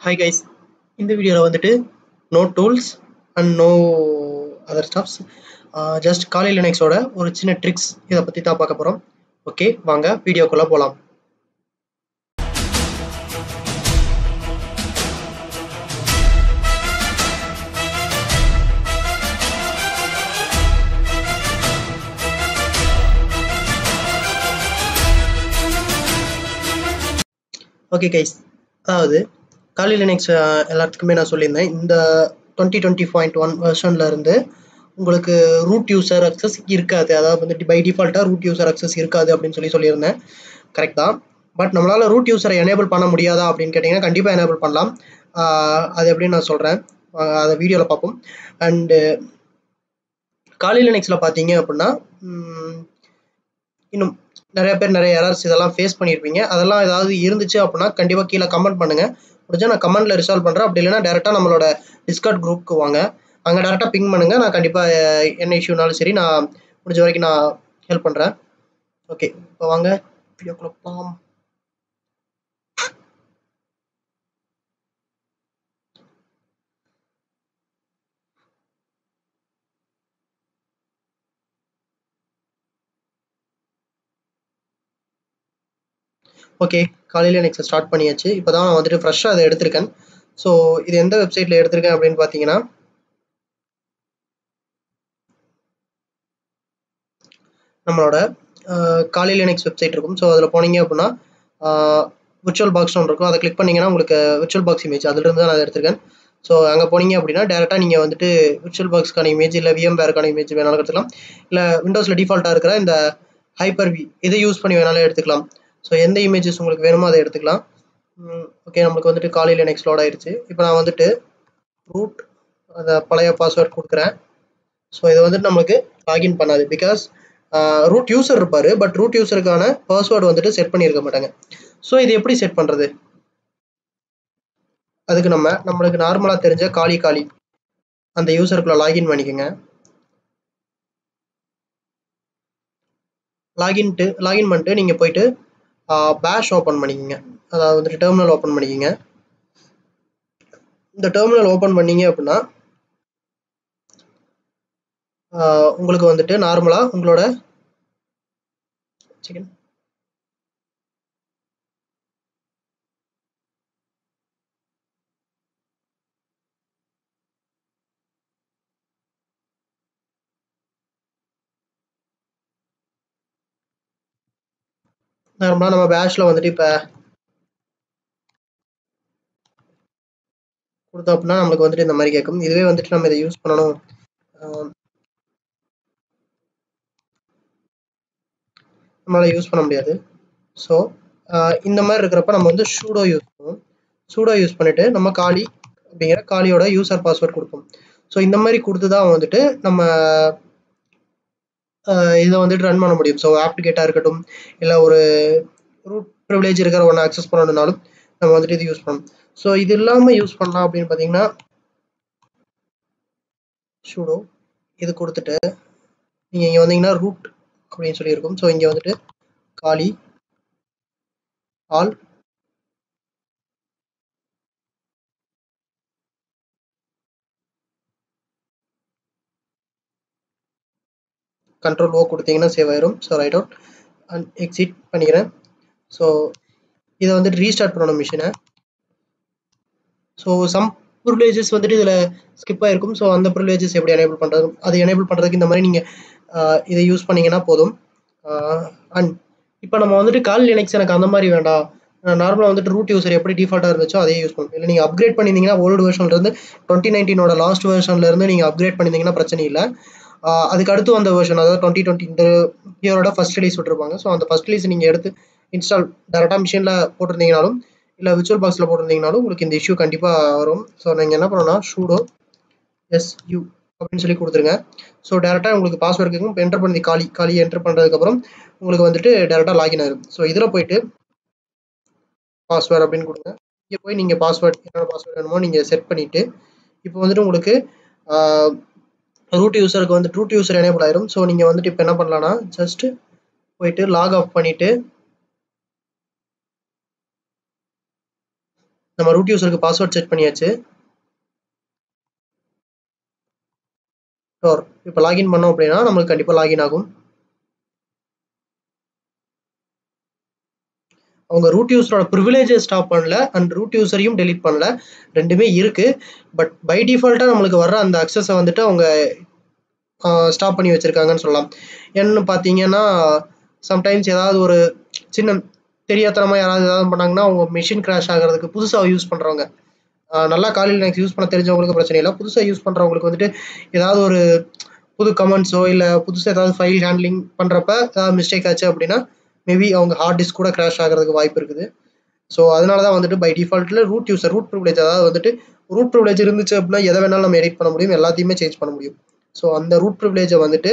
Hi guys இந்த வீடியோவில் வந்துட்டு no tools and no other stops just Kali லினக்ஸோட ஒரு சின்ன ட்ரிக்ஸ் இதை பற்றி தான் பார்க்க போகிறோம் ஓகே வாங்க வீடியோக்குள்ளே போகலாம் ஓகே கைஸ் அதாவது காலி லினக்ஸ் எல்லாத்துக்குமே நான் சொல்லியிருந்தேன். இந்த டுவெண்ட்டி டுவெண்ட்டி பாயிண்ட் ஒன் வெர்ஷனில் இருந்து உங்களுக்கு ரூட் யூசர் அக்சஸ் இருக்காது. அதாவது வந்து பை டிஃபால்ட்டாக ரூட் யூசர் அக்சஸ் இருக்காது அப்படின்னு சொல்லி சொல்லியிருந்தேன். கரெக்ட் தான். பட் நம்மளால் ரூட் யூசரை எனேபிள் பண்ண முடியாதா அப்படின்னு கேட்டிங்கன்னா கண்டிப்பாக எனேபிள் பண்ணலாம். அது எப்படின்னு நான் சொல்கிறேன் அதை வீடியோவில் பார்ப்போம். அண்டு காலி லினக்ஸில் பார்த்தீங்க அப்படின்னா இன்னும் நிறைய பேர் நிறைய எரர்ஸ் இதெல்லாம் ஃபேஸ் பண்ணியிருப்பீங்க. அதெல்லாம் ஏதாவது இருந்துச்சு அப்படின்னா கண்டிப்பாக கீழே கமெண்ட் பண்ணுங்கள் முடிஞ்சால் நான் கமெண்ட்டில் ரிசால்வ் பண்ணுறேன் அப்படி இல்லைன்னா டேரெக்டாக நம்மளோட டிஸ்கார்ட் குரூப்புக்கு வாங்க. அங்கே டேரெக்டாக பிங் பண்ணுங்கள் நான் கண்டிப்பாக என்ன இஷ்யூனாலும் சரி நான் முடிஞ்ச வரைக்கும் நான் ஹெல்ப் பண்ணுறேன் ஓகே இப்போ வாங்க. வீடியோக்குள்ள போகலாம் ஓகே காலையில் எனக்கு ஸ்டார்ட் பண்ணியாச்சு. இப்போ தான் நான் வந்துட்டு ஃப்ரெஷ்ஷாக அதை எடுத்திருக்கேன். ஸோ இது எந்த வெப்சைட்டில் எடுத்திருக்கேன் அப்படின்னு பார்த்தீங்கன்னா நம்மளோட காலையில் எனக்கு வெப்சைட் இருக்கும். ஸோ அதில் போனீங்க அப்படின்னா விர்ச்சுவல் பாக்ஸ் ஒன்று இருக்கும். அதை கிளிக் பண்ணிங்கன்னா உங்களுக்கு விர்ச்சுவல் பாக்ஸ் இமேஜ் அதுலேருந்து தான் நான் எடுத்திருக்கேன். ஸோ அங்கே போனீங்க அப்படின்னா டேரெக்டாக நீங்கள் வந்துட்டு விர்ச்சுவல் பாக்ஸ்க்கான இமேஜ் இல்லை விஎம் பேருக்கான இமேஜ் வேணாலும் எடுத்துக்கலாம். இல்லை விண்டோஸில் டிஃபால்ட்டாக இருக்கிற இந்த ஹைப்பர் வி இதை யூஸ் பண்ணி வேணாலும் எடுத்துக்கலாம். ஸோ எந்த இமேஜஸ் உங்களுக்கு வேணுமோ அதை எடுத்துக்கலாம். ஓகே நம்மளுக்கு வந்துட்டு காலையில் நெக்ஸ்ட் லோட் ஆயிடுச்சு இப்போ நான் வந்துட்டு ரூட் அதை பழைய பாஸ்வேர்ட் கொடுக்குறேன். ஸோ இது வந்துட்டு நம்மளுக்கு லாகின் பண்ணாது. பிகாஸ் ரூட் யூசர் இருப்பார் பட் ரூட் யூசருக்கான பாஸ்வேர்டு வந்துட்டு செட் பண்ணியிருக்க மாட்டாங்க. ஸோ இது எப்படி செட் பண்ணுறது அதுக்கு நம்ம நம்மளுக்கு நார்மலாக தெரிஞ்ச காலி காலி அந்த யூசருக்குள்ள லாகின் பண்ணிக்கோங்க. லாகின்ட்டு லாகின் பண்ணிட்டு நீங்கள் போயிட்டு பேஷ் ஓப்பன் பண்ணிக்கோங்க. அதாவது வந்துட்டு டெர்மினல் ஓப்பன் பண்ணிக்கோங்க. இந்த டெர்மினல் ஓப்பன் பண்ணீங்க அப்படின்னா உங்களுக்கு வந்துட்டு நார்மலாக உங்களோட சிக்கன் நார்மலாக நம்ம பேஷில் வந்துட்டு இப்போ கொடுத்தோம் அப்படின்னா நம்மளுக்கு வந்துட்டு இந்த மாதிரி கேட்கும். இதுவே வந்துட்டு நம்ம இதை யூஸ் பண்ணணும். நம்மளால் யூஸ் பண்ண முடியாது. ஸோ இந்த மாதிரி இருக்கிறப்ப நம்ம வந்து சூடோ யூஸ் பண்ணுவோம். சூடோ யூஸ் பண்ணிவிட்டு நம்ம காலி அப்படிங்கிற காலியோட யூசர் பாஸ்வேர்ட் கொடுப்போம். ஸோ இந்த மாதிரி கொடுத்து தான் வந்துட்டு நம்ம இதை வந்துட்டு ரன் பண்ண முடியும். ஸோ ஆப்டிகேட்டாக இருக்கட்டும் இல்லை ஒரு ரூட் ப்ரிவிலேஜ் இருக்கிற ஒன்று அக்சஸ் பண்ணணுனாலும் நம்ம வந்துட்டு இது யூஸ் பண்ணணும். ஸோ இது இல்லாமல் யூஸ் பண்ணலாம் அப்படின்னு பார்த்தீங்கன்னா ஷூடோ இது கொடுத்துட்டு நீங்கள் இங்கே வந்தீங்கன்னா ரூட் அப்படின்னு சொல்லியிருக்கும். ஸோ இங்கே வந்துட்டு காலி ஆல் கண்ட்ரோல் ஓ கொடுத்தீங்கன்னா சேவ் ஆயிரும். So write out and exit பண்ணிக்கிறேன். ஸோ இதை வந்துட்டு ரீஸ்டார்ட் பண்ணணும் மிஷினை ஸோ சம் ப்ரிவிலேஜஸ் வந்துட்டு இதில் ஸ்கிப் ஆகிருக்கும் ஸோ அந்த ப்ரிவிலேஜஸ் எப்படி எனேபிள் பண்ணுறது அதை எனேபிள் பண்ணுறதுக்கு இந்த மாதிரி நீங்கள் இதை யூஸ் பண்ணிங்கன்னா போதும். அண்ட் இப்போ நம்ம வந்துட்டு கால் லினக்ஸ் எனக்கு அந்த மாதிரி வேண்டாம். நார்மலாக வந்துட்டு ரூட் யூசர் எப்படி டிஃபால்ட்டாக இருந்துச்சோ அதே யூஸ் பண்ணும். இல்லை நீங்கள் அப்கிரேட் பண்ணியிருந்தீங்கன்னா ஓல்டு வெர்ஷன்லேருந்து டுவெண்ட்டி நைன்டீனோட லாஸ்ட் வெர்ஷன்லேருந்து நீங்கள் அப்கிரேட் பண்ணியிருந்தீங்கன்னா பிரச்சனை இல்லை. அதுக்கு அடுத்து வந்த வெர்ஷன் அதாவது டுவெண்ட்டி டுவெண்ட்டி இந்த இயரோட ஃபஸ்ட் ரிலீஸ் விட்டுருப்பாங்க. ஸோ அந்த ஃபஸ்ட் ரிலீஸ் நீங்கள் எடுத்து இன்ஸ்டால் டேரெக்டாக மிஷினில் போட்டிருந்தீங்கனாலும் இல்லை விர்ச்சுவல் பாக்ஸில் போட்டிருந்தீங்கனாலும் உங்களுக்கு இந்த இஷ்யூ கண்டிப்பாக வரும். ஸோ நீங்கள் என்ன பண்ணணும்னா ஷூடோ எஸ்யூ அப்படின்னு சொல்லி கொடுத்துருங்க. ஸோ டேரெக்டாக உங்களுக்கு பாஸ்வேர்டு என்டர் பண்ணி காலி காலி என்டர் பண்ணுறதுக்கப்புறம் உங்களுக்கு வந்துட்டு டேரெக்டாக லாகின் ஆகும் ஸோ இதில் போயிட்டு பாஸ்வேர்டு அப்படின்னு கொடுங்க. இங்கே போய் நீங்கள் பாஸ்வேர்டு என்னென்ன பாஸ்வேர்டு வேணுமோ நீங்கள் செட் பண்ணிவிட்டு இப்போ வந்துட்டு உங்களுக்கு ரூட் யூசருக்கு வந்து ரூட் யூசர் எனேபிள் ஆயிரும். ஸோ நீங்கள் வந்துட்டு இப்போ என்ன பண்ணலான்னா ஜஸ்ட் போயிட்டு லாக் ஆஃப் பண்ணிவிட்டு நம்ம ரூட் யூசருக்கு பாஸ்வேர்ட் செட் பண்ணியாச்சு. இப்போ லாகின் பண்ணோம் அப்படின்னா நம்மளுக்கு கண்டிப்பாக லாகின் ஆகும். அவங்க ரூட் யூசரோட ப்ரிவிலேஜை ஸ்டாப் பண்ணல அண்ட் ரூட் யூசரையும் டெலிட் பண்ணல. ரெண்டுமே இருக்குது பட் பை டிஃபால்ட்டாக நம்மளுக்கு வர்ற அந்த அக்சஸை வந்துட்டு அவங்க ஸ்டாப் பண்ணி வச்சுருக்காங்கன்னு சொல்லலாம். என்னன்னு பார்த்தீங்கன்னா சம்டைம்ஸ் ஏதாவது ஒரு சின்ன தெரியாதனமாக யாராவது ஏதாவது பண்ணாங்கன்னா அவங்க மிஷின் கிராஷ் ஆகிறதுக்கு புதுசாக யூஸ் பண்ணுறவங்க நல்லா காலையில் எனக்கு யூஸ் பண்ண தெரிஞ்சவங்களுக்கு பிரச்சனை இல்லை. புதுசாக யூஸ் பண்ணுறவங்களுக்கு வந்துட்டு ஏதாவது ஒரு புது கமெண்ட்ஸோ இல்லை புதுசாக ஏதாவது ஃபைல் ஹேண்ட்லிங் பண்ணுறப்ப ஏதாவது மிஸ்டேக் ஆச்சு அப்படின்னா மேபி அவங்க ஹார்ட் டிஸ்க் கூட கிராஷ் ஆகிறதுக்கு வாய்ப்பு இருக்குது. ஸோ அதனால தான் வந்துட்டு பை டிஃபால்ட்டில் ரூட் யூஸர் ரூட் ப்ரிவிலேஜ் அதாவது வந்துட்டு ரூட் ப்ரிவிலேஜ் இருந்துச்சு அப்படின்னா எதை வேணாலும் நம்ம எடிட் பண்ண முடியும். எல்லாத்தையுமே சேஞ்ச் பண்ண முடியும். ஸோ அந்த ரூட் ப்ரிவிலேஜை வந்துட்டு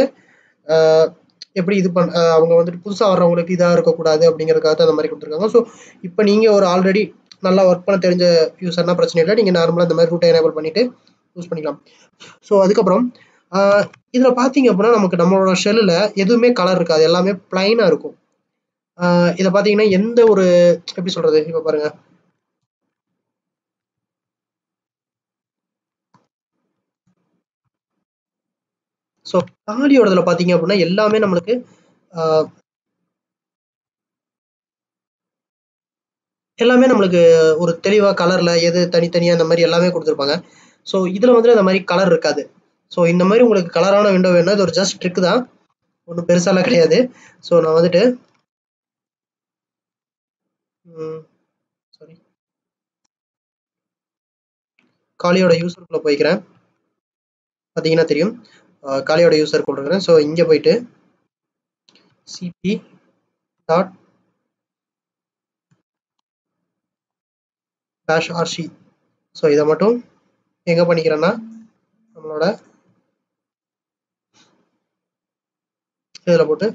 எப்படி இது பண் அவங்க வந்துட்டு புதுசாக வர்றவங்களுக்கு இதாக இருக்கக்கூடாது அப்படிங்கிறதுக்காக தான் அந்த மாதிரி கொடுத்துருக்காங்க. ஸோ இப்போ நீங்கள் ஒரு ஆல்ரெடி நல்லா ஒர்க் பண்ண தெரிஞ்ச யூசர்னா பிரச்சனை இல்லை. நீங்கள் நார்மலாக இந்த மாதிரி ரூட்டை எனேபிள் பண்ணிவிட்டு யூஸ் பண்ணிக்கலாம். ஸோ அதுக்கப்புறம் இதில் பார்த்தீங்க அப்படின்னா நமக்கு நம்மளோட ஷெல்லில் எதுவுமே கலர் இருக்காது. எல்லாமே பிளைனாக இருக்கும். இதை பார்த்தீங்கன்னா எந்த ஒரு எப்படி சொல்றது இப்போ பாருங்க. ஸோ காலியோடதுல பார்த்தீங்க அப்படின்னா எல்லாமே நம்மளுக்கு எல்லாமே நம்மளுக்கு ஒரு தெளிவாக கலரில் எது தனித்தனியாக இந்த மாதிரி எல்லாமே கொடுத்துருப்பாங்க. ஸோ இதில் வந்துட்டு அந்த மாதிரி கலர் இருக்காது. ஸோ இந்த மாதிரி உங்களுக்கு கலரான விண்டோ வேணும் இது ஒரு ஜஸ்ட் ட்ரிக் தான். ஒன்றும் பெருசாலாம் கிடையாது. ஸோ நான் வந்துட்டு சாரி காலியோட யூசருக்குள்ளே போய்க்கிறேன். பார்த்தீங்கன்னா தெரியும். காலியோட யூசர் கொடுக்குறேன் ஸோ இங்கே போயிட்டு CP dot dash RC so இதை மட்டும் எங்கே பண்ணிக்கிறேன்னா நம்மளோட இதில் போட்டு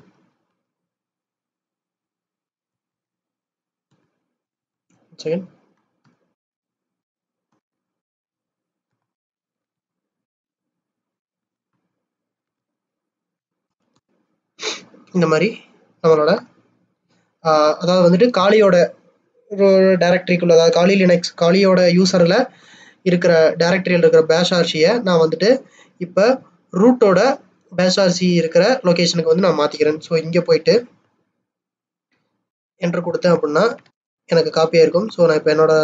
second. இந்த மாதிரி நம்மளோட அதாவது வந்துட்டு காலியோட டைரக்டரிக்குள்ள அதாவது காலி லினக்ஸ் காலியோட யூசரில் இருக்கிற டைரக்டரியில் இருக்கிற பேஷ் ஆர்சியை நான் வந்துட்டு இப்போ ரூட்டோட பேஷ் ஆர்சி இருக்கிற லொக்கேஷனுக்கு வந்து நான் மாற்றிக்கிறேன் ஸோ இங்கே போயிட்டு என்ட்ரு கொடுத்தேன் அப்படின்னா எனக்கு காப்பியாக இருக்கும். ஸோ நான் இப்போ என்னோட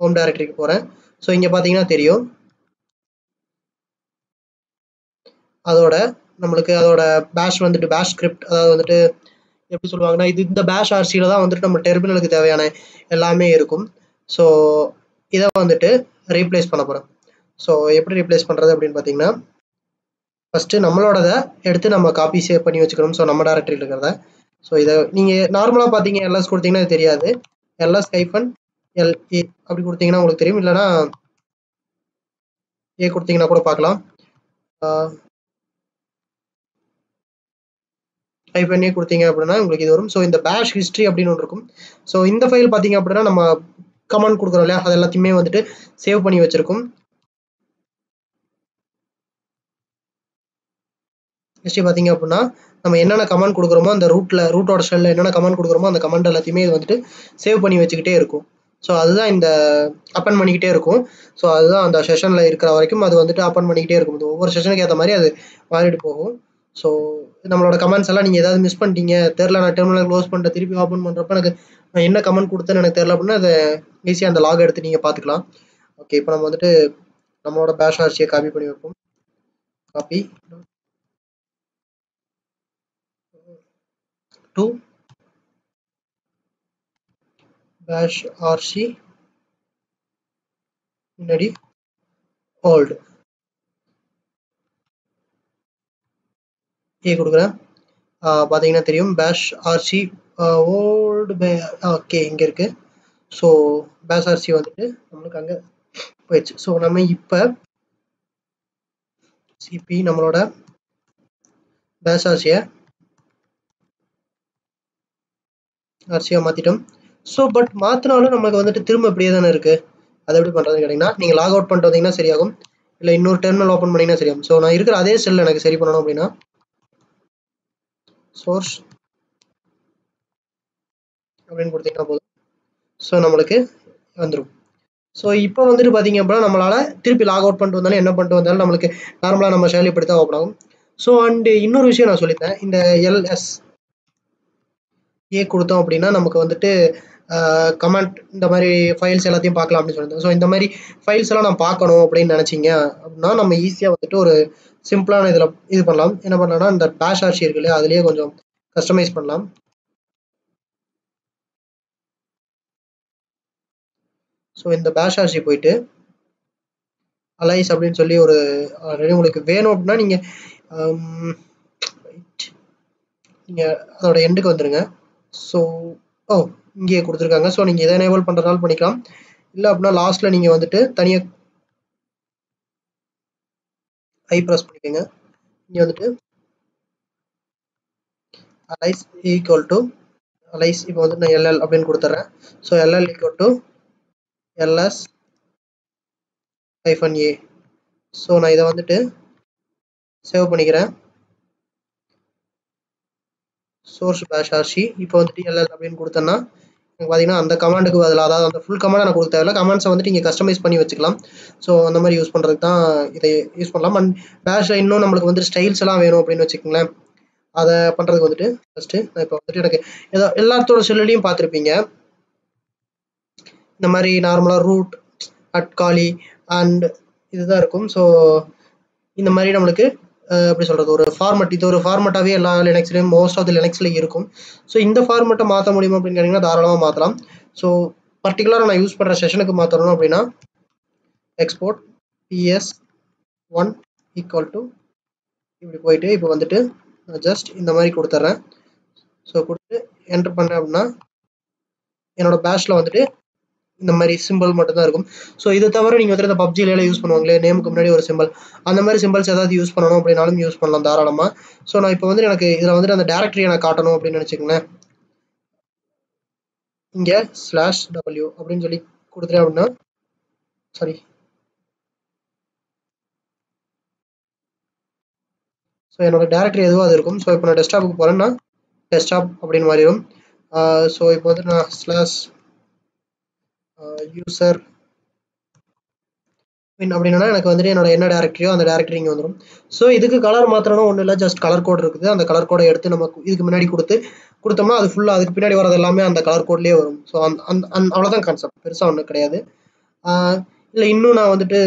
ஹோம் டைரக்டரிக்கு போகிறேன் ஸோ இங்கே பார்த்தீங்கன்னா தெரியும். அதோட நம்மளுக்கு அதோட பேஷ் வந்துட்டு பேஷ் ஸ்கிரிப்ட் அதாவது வந்துட்டு எப்படி சொல்லுவாங்கன்னா இது இந்த பேஷ் ஆர்சியில் தான் வந்துட்டு நம்ம டெர்மினலுக்கு தேவையான எல்லாமே இருக்கும். ஸோ இதை வந்துட்டு ரீப்ளேஸ் பண்ண போகிறேன் ஸோ எப்படி ரீப்ளேஸ் பண்ணுறது அப்படின்னு பார்த்தீங்கன்னா ஃபஸ்ட்டு நம்மளோடதை எடுத்து நம்ம காப்பி சேவ் பண்ணி வச்சுக்கணும். ஸோ நம்ம டேரக்டரியில் இருக்கிறத. ஸோ இதை நீங்கள் நார்மலாக பார்த்தீங்க எல்எஸ் கொடுத்தீங்கன்னா இது தெரியாது. எல்எஸ் கைஃபன் எல்ஏ அப்படி கொடுத்தீங்கன்னா உங்களுக்கு தெரியும். இல்லைனா ஏ கொடுத்தீங்கன்னா கூட பார்க்கலாம். டைப் பண்ணி கொடுத்தீங்க அப்படின்னா உங்களுக்கு இது வரும். ஸோ இந்த பேஷ் ஹிஸ்ட்ரி அப்படின்னு ஒன்று இருக்கும். ஸோ இந்த ஃபைல் பார்த்தீங்க அப்படின்னா நம்ம கமெண்ட் கொடுக்குறோம் இல்லையா? அது எல்லாத்தையுமே வந்துட்டு சேவ் பண்ணி வச்சிருக்கும். ஹிஸ்ட்ரி பார்த்தீங்க அப்படின்னா நம்ம என்னென்ன கமெண்ட் கொடுக்குறோமோ அந்த ரூட்டில் ரூட்டோட ஷெல்லில் என்னென்ன கமெண்ட் கொடுக்குறோமோ அந்த கமெண்ட் எல்லாத்தையுமே இது வந்துட்டு சேவ் பண்ணி வச்சுக்கிட்டே இருக்கும். ஸோ அதுதான் இந்த அப்பன் பண்ணிக்கிட்டே இருக்கும். ஸோ அதுதான் அந்த செஷனில் இருக்கிற வரைக்கும் அது வந்துட்டு அப்பன் பண்ணிக்கிட்டே இருக்கும். ஒவ்வொரு செஷனுக்கு ஏற்ற மாதிரி அது மாறிட்டு போகும். ஸோ நம்மளோட கமெண்ட்ஸ் எல்லாம் நீங்கள் ஏதாவது மிஸ் பண்ணிட்டீங்க தெரில நான் டெர்மினல் க்ளோஸ் பண்ணிட்டு திருப்பி ஓப்பன் பண்ணுறப்ப எனக்கு நான் என்ன கமெண்ட் கொடுத்தேன்னு எனக்கு தெரில அப்படின்னா அதை ஈஸியாக அந்த லாக் எடுத்து நீங்கள் பார்த்துக்கலாம். ஓகே இப்போ நம்ம வந்துட்டு நம்மளோட பேஷ் ஆர்சியை காப்பி பண்ணி வைப்போம். காப்பி to பேஷ் rc முன்னாடி ஓல்டு ஏ கொடுக்குறேன். பார்த்தீங்கன்னா தெரியும். பேஷ் ஆர்சி ஓல்டு பே ஓகே இங்கே இருக்குது ஸோ பேஷ் ஆர்சி வந்துட்டு நம்மளுக்கு அங்கே போயிடுச்சு. ஸோ நம்ம இப்போ சிபி நம்மளோட பேஷ் ஆர்சியை அரிசியாக மாற்றிட்டோம் ஸோ பட் மாற்றினாலும் நமக்கு வந்துட்டு திரும்ப இப்படியே தானே இருக்குது அதை எப்படி பண்ணுறதுன்னு கேட்டிங்கன்னா நீங்கள் லாக் அவுட் பண்ணிட்டு வந்தீங்கன்னா சரியாகும். இல்லை இன்னொரு டெர்மினல் ஓப்பன் பண்ணிங்கன்னா சரியாகும். ஸோ நான் இருக்கிற அதே செல் எனக்கு சரி பண்ணணும் அப்படின்னா சோர்ஸ் அப்படின்னு கொடுத்தீங்கன்னா போதும். ஸோ நம்மளுக்கு வந்துடும் ஸோ இப்போ வந்துட்டு பார்த்தீங்க அப்படின்னா நம்மளால் திருப்பி லாக் அவுட் பண்ணிட்டு வந்தாலும் என்ன பண்ணிட்டு வந்தாலும் நம்மளுக்கு நார்மலாக நம்ம ஷேல் இப்படி தான் ஓப்பன் ஆகும். ஸோ அண்டு இன்னொரு விஷயம் நான் சொல்லித்தேன் இந்த எல்எஸ் ஏ கொடுத்தோம் அப்படின்னா நமக்கு வந்துட்டு கமெண்ட் இந்த மாதிரி ஃபைல்ஸ் எல்லாத்தையும் பார்க்கலாம் அப்படின்னு சொல்லியிருந்தோம் ஸோ இந்த மாதிரி ஃபைல்ஸ் எல்லாம் நான் பார்க்கணும் அப்படின்னு நினச்சிங்க அப்படின்னா நம்ம ஈஸியாக வந்துட்டு ஒரு சிம்பிளான இதில் இது பண்ணலாம். என்ன பண்ணலாம்னா இந்த பேஷ் ஆர்ச்சி இருக்கு இல்லையா அதுலேயே கொஞ்சம் கஸ்டமைஸ் பண்ணலாம். ஸோ இந்த பேஷ் ஆர்ச்சி போயிட்டு அலைஸ் அப்படின்னு சொல்லி ஒரு ஆல்ரெடி உங்களுக்கு வேணும் அப்படின்னா நீங்கள் நீங்கள் அதோட எண்டுக்கு வந்துடுங்க ஸோ ஓ oh, இங்கேயே கொடுத்துருக்காங்க. ஸோ நீங்கள் எதை எனேபிள் பண்ணுறதால பண்ணிக்கலாம். இல்லை அப்படின்னா லாஸ்ட்டில் நீங்கள் வந்துட்டு தனியாக ஐ ப்ரெஸ் பண்ணிக்கோங்க. இங்கே வந்துட்டு அலைஸ் ஈக்குவல் டு அலைஸ் இப்போ வந்து நான் எல்எல் அப்படின்னு கொடுத்துட்றேன் so LL equal to LS hyphen A so நான் இதை வந்துட்டு சேவ் பண்ணிக்கிறேன். சோர்ஸ் பேஷ் ஆர்சி இப்போ வந்துட்டு எல்எல் அப்படின்னு கொடுத்தேன்னா எனக்கு பார்த்தீங்கன்னா அந்த கமாண்டுக்கு பதிலாக அதாவது அந்த ஃபுல் கமாண்ட் நான் கொடுக்க தேவையில்ல. கமாண்ட்ஸை வந்துட்டு நீங்கள் கஸ்டமைஸ் பண்ணி வச்சுக்கலாம். ஸோ அந்த மாதிரி யூஸ் பண்ணுறதுக்கு தான் இதை யூஸ் பண்ணலாம். அண்ட் பேஷில் இன்னும் நம்மளுக்கு வந்து ஸ்டைல்ஸ் எல்லாம் வேணும் அப்படின்னு வச்சுக்கோங்களேன். அதை பண்ணுறதுக்கு வந்துட்டு ஃபஸ்ட்டு நான் இப்போ வந்துட்டு எனக்கு ஏதோ எல்லாத்தோட செல்லுலையும் பார்த்துருப்பீங்க. இந்த மாதிரி நார்மலாக ரூட் அட் காலி அண்ட் இதுதான் இருக்கும். ஸோ இந்த மாதிரி நம்மளுக்கு எப்படி சொல்கிறது ஒரு ஃபார்மெட் இது ஒரு ஃபார்மெட்டாகவே எல்லா லினக்ஸ்லையும் மோஸ்ட் ஆஃப் த லினக்ஸ்லையும் இருக்கும். ஸோ இந்த ஃபார்மெட்டை மாற்ற முடியுமா அப்படின்னு கேட்டிங்கன்னா தாராளமாக மாற்றலாம் ஸோ பர்டிகுலராக நான் யூஸ் பண்ணுற செஷனுக்கு மாற்றணும் அப்படின்னா export PS one equal to இப்படி போயிட்டு இப்போ வந்துட்டு நான் ஜஸ்ட் இந்த மாதிரி கொடுத்துட்றேன் ஸோ கொடுத்து என்ட்ரு பண்ணேன் அப்படின்னா என்னோடய பேஷில் வந்துட்டு இந்த மாதிரி சிம்பிள் மட்டும் தான் இருக்கும். ஸோ இதை தவிர நீங்கள் வந்துட்டு இந்த பப்ஜில யூஸ் பண்ணுவாங்களே நேமுக்கு முன்னாடி ஒரு சிம்பிள் அந்த மாதிரி சிம்பிள்ஸ் ஏதாவது யூஸ் பண்ணணும் அப்படின்னாலும் யூஸ் பண்ணலாம் தாராளமாக ஸோ நான் இப்போ வந்து எனக்கு இதில் வந்துட்டு அந்த டேரக்டரி நான் காட்டணும் அப்படின்னு நினச்சிக்கங்களேன். இங்கே ஸ்லாஷ் டபிள்யூ அப்படின்னு சொல்லி கொடுத்துட்டேன் அப்படின்னா சாரி ஸோ என்னோட டேரக்டரி எதுவாக அது இருக்கும். ஸோ இப்போ நான் டெஸ்க்டாப்புக்கு போகிறேன்னா டெஸ்க்டாப் அப்படின்னு மாறிடும். ஸோ இப்போ வந்து நான் ஸ்லாஷ் யூசர் மீன் அப்படின்னா எனக்கு வந்துட்டு என்னோட என்ன டேரக்டரியோ அந்த டேரக்டரி இங்கே வந்துடும் ஸோ இதுக்கு கலர் மாத்திரம்னா ஒன்றும் இல்லை ஜஸ்ட் கலர் கோட் இருக்குது. அந்த கலர் கோடை எடுத்து நம்ம இதுக்கு முன்னாடி கொடுத்து கொடுத்தோம்னா அது ஃபுல்லாக அதுக்கு பின்னாடி வரது எல்லாமே அந்த கலர் கோட்லேயே வரும். ஸோ அந்த அந் அந்த அவ்வளோதான் கான்செப்ட் பெருசாக ஒன்றும் கிடையாது. Uh, இல்லை இன்னும் நான் வந்துட்டு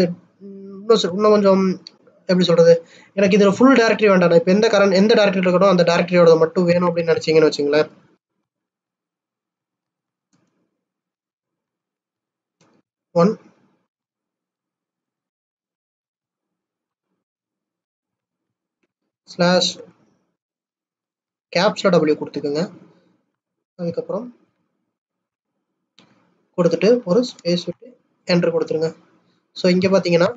இன்னும் இன்னும் கொஞ்சம் எப்படி சொல்கிறது எனக்கு இதில் ஃபுல் டேரக்டரி வேண்டாம். இப்போ எந்த கரண்ட் எந்த டேரக்டரி இருக்கணும் அந்த டேரக்டரியோட மட்டும் வேணும் அப்படின்னு நினச்சிங்கன்னு வச்சுங்களேன். ஒன் ஸ்லாஷ் கேப்ஸில் டபிள்யூ கொடுத்துக்குங்க. அதுக்கப்புறம் கொடுத்துட்டு ஒரு ஸ்பேஸ் விட்டு என்ட்ரு கொடுத்துருங்க. ஸோ இங்கே பார்த்தீங்கன்னா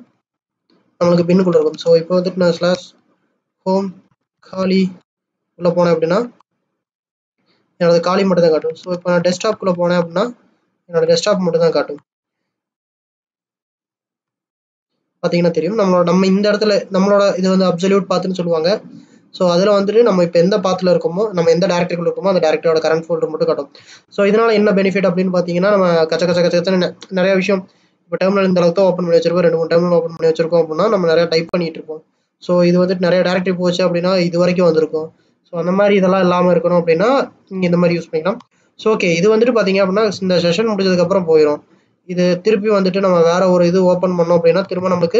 நம்மளுக்கு பின்னுக்குள்ளே இருக்கும். ஸோ இப்போ வந்துட்டு நான் ஸ்லாஷ் ஹோம் காலி உள்ளே போனேன் அப்படின்னா என்னோடய காலி மட்டும் தான் காட்டும். ஸோ இப்போ நான் டெஸ்க்டாப்குள்ளே போனேன் அப்படின்னா என்னோட டெஸ்க்டாப் மட்டும் தான் காட்டும். பார்த்தீங்கன்னா தெரியும். நம்மளோட நம்ம இந்த இடத்துல நம்மளோட இது வந்து அப்சல்யூட் பாத்துன்னு சொல்லுவாங்க. ஸோ அதில் வந்துட்டு நம்ம இப்போ எந்த பாத்தில் இருக்கோமோ நம்ம எந்த டேரக்டருக்குள்ள இருக்கோமோ அந்த டேரக்டரோட கரண்ட் ஃபோல்டர் மட்டும் காட்டும். ஸோ இதனால் என்ன பெனிஃபிட் அப்படின்னு பார்த்தீங்கன்னா நம்ம கச்ச கச்ச கச்ச கச்சன்னு நிறைய விஷயம். இப்போ டெர்மினல் இந்த அளவுக்கு ஓப்பன் பண்ணி வச்சிருக்கோம். ரெண்டு மூணு டெர்மினல் ஓப்பன் பண்ணி வச்சிருக்கோம் அப்படின்னா நம்ம நிறைய டைப் பண்ணிட்டு இருப்போம். ஸோ இது வந்துட்டு நிறைய டேரக்டரி போச்சு அப்படின்னா இது வரைக்கும் வந்திருக்கும். ஸோ அந்த மாதிரி இதெல்லாம் இல்லாமல் இருக்கணும் அப்படின்னா நீங்கள் இந்த மாதிரி யூஸ் பண்ணிக்கலாம். ஸோ ஓகே இது வந்துட்டு பார்த்தீங்க அப்படின்னா இந்த செஷன் முடிஞ்சதுக்கப்புறம் போயிடும் இது திருப்பி வந்துட்டு நம்ம வேற ஒரு இது ஓப்பன் பண்ணோம் அப்படின்னா திரும்ப நமக்கு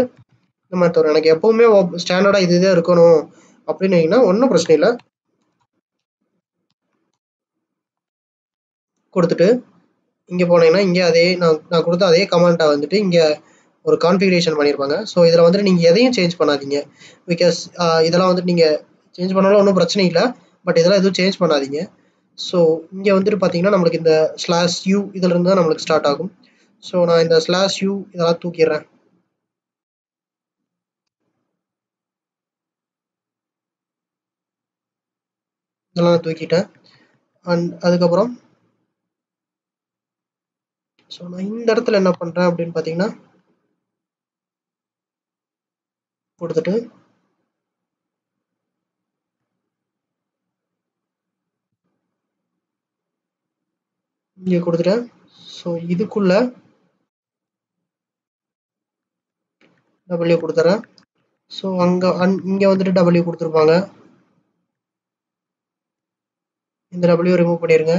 இந்த மாதிரி தரும். எனக்கு எப்பவுமே ஸ்டாண்டர்டாக இது இதே இருக்கணும் அப்படின்னீங்கன்னா ஒன்றும் பிரச்சனை இல்லை. கொடுத்துட்டு இங்கே போனீங்கன்னா இங்கே அதே நான் நான் கொடுத்த அதே கமெண்ட்டை வந்துட்டு இங்கே ஒரு கான்ஃபிகரேஷன் பண்ணியிருப்பாங்க ஸோ இதில் வந்துட்டு நீங்கள் எதையும் சேஞ்ச் பண்ணாதீங்க. பிகாஸ் இதெல்லாம் வந்துட்டு நீங்கள் சேஞ்ச் பண்ணாலும் ஒன்றும் பிரச்சனை இல்லை. பட் இதெல்லாம் எதுவும் சேஞ்ச் பண்ணாதீங்க. ஸோ இங்கே வந்துட்டு பார்த்தீங்கன்னா நம்மளுக்கு இந்த ஸ்லாஷ் யூ இதிலிருந்து தான் நம்மளுக்கு ஸ்டார்ட் ஆகும். ஸோ நான் இந்த ஸ்லாஷ் யூ இதெல்லாம் தூக்கிடுறேன் இதெல்லாம் நான் தூக்கிட்டேன் அண்ட் அதுக்கப்புறம் ஸோ நான் இந்த இடத்துல என்ன பண்ணுறேன் அப்படின்னு பார்த்தீங்கன்னா கொடுத்துட்டு இங்கே கொடுத்துட்டேன். ஸோ இதுக்குள்ள டபிள்யூ கொடுத்துறேன். ஸோ அங்கே அந் இங்கே வந்துட்டு டபிள்யூ கொடுத்துருப்பாங்க. இந்த டபிள்யூ ரிமூவ் பண்ணிடுங்க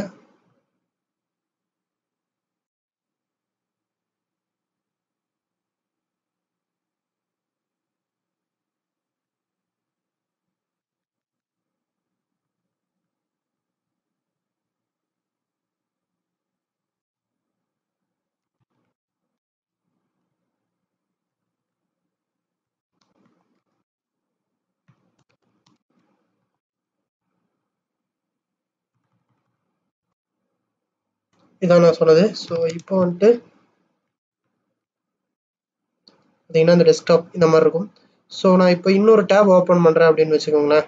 இதான் நான் சொன்னது. ஸோ இப்போ வந்துட்டு பார்த்தீங்கன்னா இந்த டெஸ்க்டாப் இந்த மாதிரி இருக்கும். ஸோ நான் இப்போ இன்னொரு டேப் ஓப்பன் பண்ணுறேன் அப்படின்னு வச்சுக்கோங்களேன்.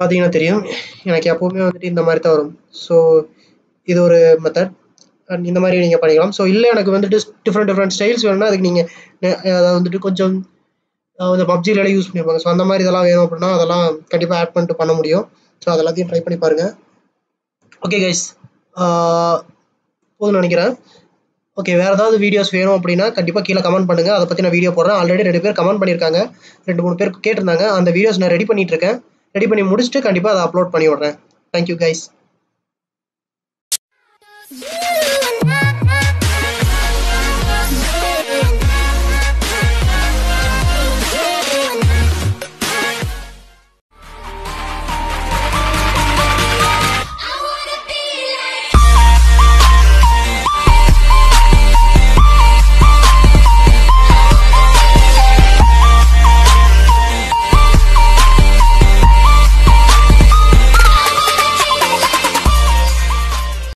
பார்த்தீங்கன்னா தெரியும். எனக்கு எப்போவுமே வந்துட்டு இந்த மாதிரி தான் வரும். ஸோ இது ஒரு மெத்தட் அண்ட் இந்த மாதிரி நீங்கள் பண்ணிக்கலாம். ஸோ இல்லை எனக்கு வந்துட்டு டிஃப்ரெண்ட் டிஃப்ரெண்ட் ஸ்டைல்ஸ் வேணும்னா அதுக்கு நீங்கள் அதாவது வந்துட்டு கொஞ்சம் இந்த பப்ஜிலலாம் யூஸ் பண்ணியிருப்பாங்க ஸோ அந்த மாதிரி இதெல்லாம் வேணும் அப்படின்னா அதெல்லாம் கண்டிப்பாக ஆட் பண்ணிட்டு பண்ண முடியும். ஸோ அது எல்லாத்தையும் ட்ரை பண்ணி பாருங்கள் ஓகே கைஸ் uh, போதும்னு நினைக்கிறேன். ஓகே வேறு ஏதாவது வீடியோஸ் வேணும் அப்படின்னா கண்டிப்பாக கீழே கமெண்ட் பண்ணுங்கள் அதை பற்றி நான் வீடியோ போடுறேன். ஆல்ரெடி ரெண்டு பேர் கமெண்ட் பண்ணியிருக்காங்க. ரெண்டு மூணு பேர் கேட்டிருந்தாங்க. அந்த வீடியோஸ் நான் ரெடி பண்ணிகிட்ருக்கேன் இருக்கேன். ரெடி பண்ணி முடிச்சுட்டு கண்டிப்பாக அதை அப்லோட் பண்ணி விட்றேன். Thank you guys